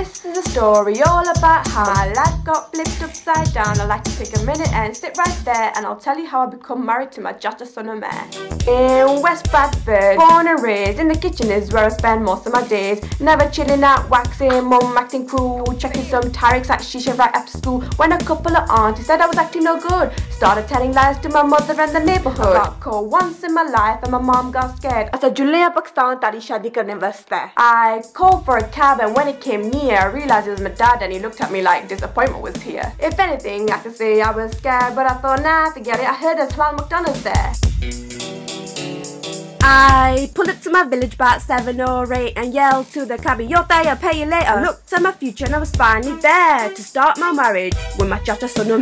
This is a story all about how my life got flipped upside down. I'd like to take a minute and sit right there and I'll tell you how I become married to my Jata son of man. In West Bradford, born and raised, in the kitchen is where I spend most of my days. Never chilling out, waxing, mum acting cool, checking some Tariq's at shisha right after school. When a couple of aunties said I was acting no good, started telling lies to my mother and the neighborhood. I got caught once in my life and my mom got scared. I said, Julia Pakistan tari shadi karne vaste. I called for a cab and when it came near, here, I realized it was my dad and he looked at me like disappointment was here. If anything, I could say I was scared, but I thought, nah, forget it, I heard there's halal McDonald's there. I pulled up to my village about 7 or 8 and yelled to the cabbie, yo there, I'll pay you later. I looked to my future and I was finally there to start my marriage with my chacha son of